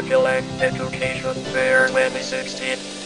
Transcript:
Immaculate Education Fair 2016.